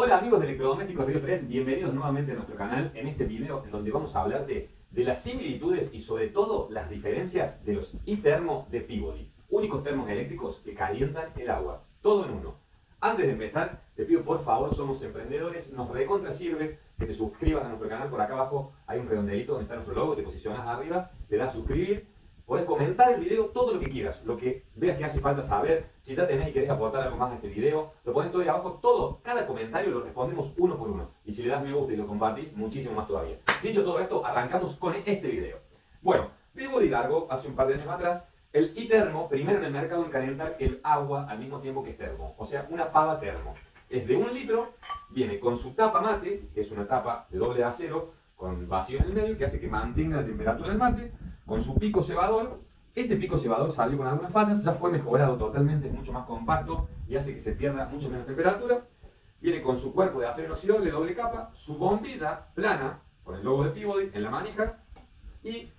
Hola amigos de Electrodomésticos Río 3, bienvenidos nuevamente a nuestro canal en este video en donde vamos a hablar de, de las similitudes y sobre todo las diferencias de los iTermo de Peabody, únicos termos eléctricos que calientan el agua, todo en uno. Antes de empezar, te pido por favor, somos emprendedores, nos recontra sirve que te suscribas a nuestro canal, por acá abajo hay un redondelito donde está nuestro logo, te posicionas arriba, le das suscribir Podés comentar el video todo lo que quieras, lo que veas que hace falta saber, si ya tenés y querés aportar algo más a este video, lo pones todo ahí abajo, todo, cada comentario lo respondemos uno por uno. Y si le das me gusta y lo compartís, muchísimo más todavía. Dicho todo esto, arrancamos con este video. Bueno, vivo y largo, hace un par de años atrás, el iTermo, primero en el mercado en calentar el agua al mismo tiempo que es termo, o sea, una pava termo. Es de un litro, viene con su tapa mate, que es una tapa de doble acero, con vacío en el medio, que hace que mantenga la temperatura del mate, con su pico cebador. Este pico cebador salió con algunas fallas, ya fue mejorado totalmente, es mucho más compacto y hace que se pierda mucho menos temperatura. Viene con su cuerpo de acero inoxidable doble capa, su bombilla plana, con el logo de Peabody en la manija, y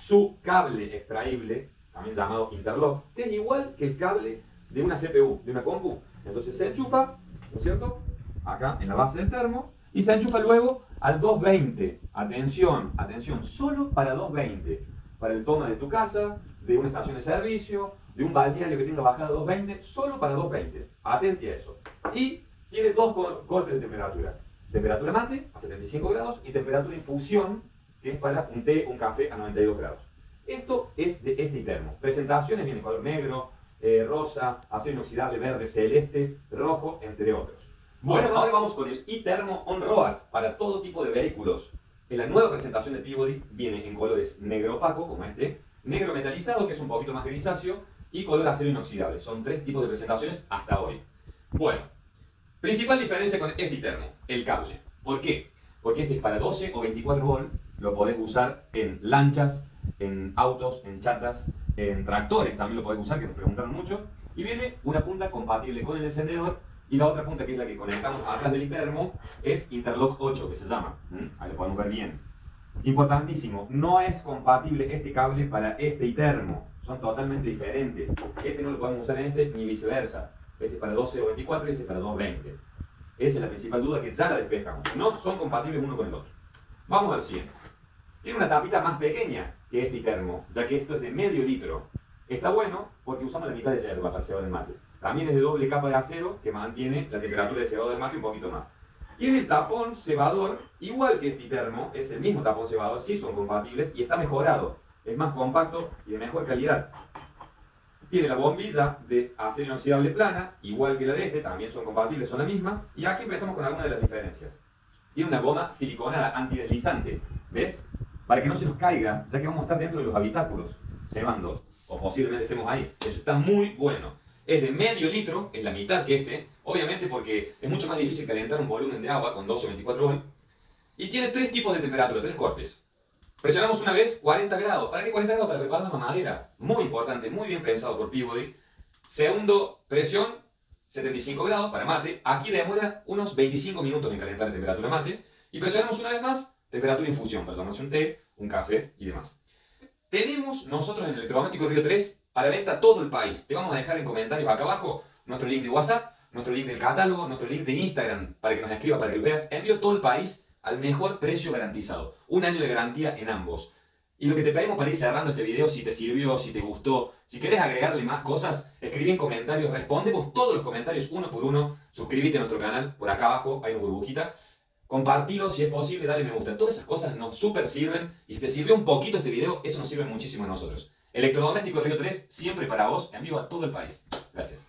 su cable extraíble, también llamado interlock, que es igual que el cable de una CPU, de una compu. Entonces se enchufa, ¿no es cierto? Acá en la base del termo, y se enchufa luego al 220. Atención, atención, solo para 220 para el toma de tu casa, de una estación de servicio, de un balneario que tiene una bajada de 220, solo para 220. Atente a eso. Y tiene dos cortes de temperatura. Temperatura mate a 75 grados y temperatura infusión, que es para un té, un café a 92 grados. Esto es de este termo. Presentaciones vienen color negro, eh, rosa, acero inoxidable, verde, celeste, rojo, entre otros. Bueno, ahora vamos con el iTermo On-Road para todo tipo de vehículos. En la nueva presentación de Peabody viene en colores negro opaco, como este, negro metalizado, que es un poquito más grisáceo, y color acero inoxidable. Son tres tipos de presentaciones hasta hoy. Bueno, principal diferencia con este termo, el cable. ¿Por qué? Porque este es para 12 o 24 volt, lo podés usar en lanchas, en autos, en chatas, en tractores también lo podés usar, que nos preguntaron mucho. Y viene una punta compatible con el encendedor y la otra punta, que es la que conectamos atrás del termo, es Interlock 8, que se llama. ¿Mm? Ahí lo podemos ver bien. Importantísimo, no es compatible este cable para este termo. Son totalmente diferentes. Este no lo podemos usar en este, ni viceversa. Este es para 12 o 24 y este es para 220. Esa es la principal duda que ya la despejamos. No son compatibles uno con el otro. Vamos al siguiente. Tiene una tapita más pequeña que este termo, ya que esto es de medio litro. Está bueno porque usamos la mitad de yerba para el del mate. También es de doble capa de acero que mantiene la temperatura de cebado del mate un poquito más. Tiene el tapón cebador, igual que este termo, es el mismo tapón cebador, sí son compatibles y está mejorado. Es más compacto y de mejor calidad. Tiene la bombilla de acero inoxidable plana, igual que la de este, también son compatibles, son la misma. Y aquí empezamos con algunas de las diferencias. Tiene una goma siliconada antideslizante, ¿ves? Para que no se nos caiga, ya que vamos a estar dentro de los habitáculos, cebando, o posiblemente estemos ahí. Eso está muy bueno es de medio litro, es la mitad que este, obviamente porque es mucho más difícil calentar un volumen de agua con 12 o 24 volt. Y tiene tres tipos de temperatura, tres cortes. Presionamos una vez 40 grados. ¿Para qué 40 grados? Para preparar la mamadera. Muy importante, muy bien pensado por Peabody. Segundo, presión 75 grados para mate. Aquí demora unos 25 minutos en calentar la temperatura mate. Y presionamos una vez más, temperatura infusión para tomarse un té, un café y demás. Tenemos nosotros en el electrodoméstico Río 3 para venta todo el país. Te vamos a dejar en comentarios acá abajo nuestro link de WhatsApp, nuestro link del catálogo, nuestro link de Instagram para que nos escribas, para que lo veas. Envío todo el país al mejor precio garantizado. Un año de garantía en ambos. Y lo que te pedimos para ir cerrando este video, si te sirvió, si te gustó, si querés agregarle más cosas, escribí en comentarios, respondemos todos los comentarios uno por uno, suscríbete a nuestro canal, por acá abajo hay una burbujita, compartilo si es posible, dale me gusta. Todas esas cosas nos super sirven y si te sirvió un poquito este video, eso nos sirve muchísimo a nosotros. Electrodoméstico Río 3, siempre para vos, en vivo a todo el país. Gracias.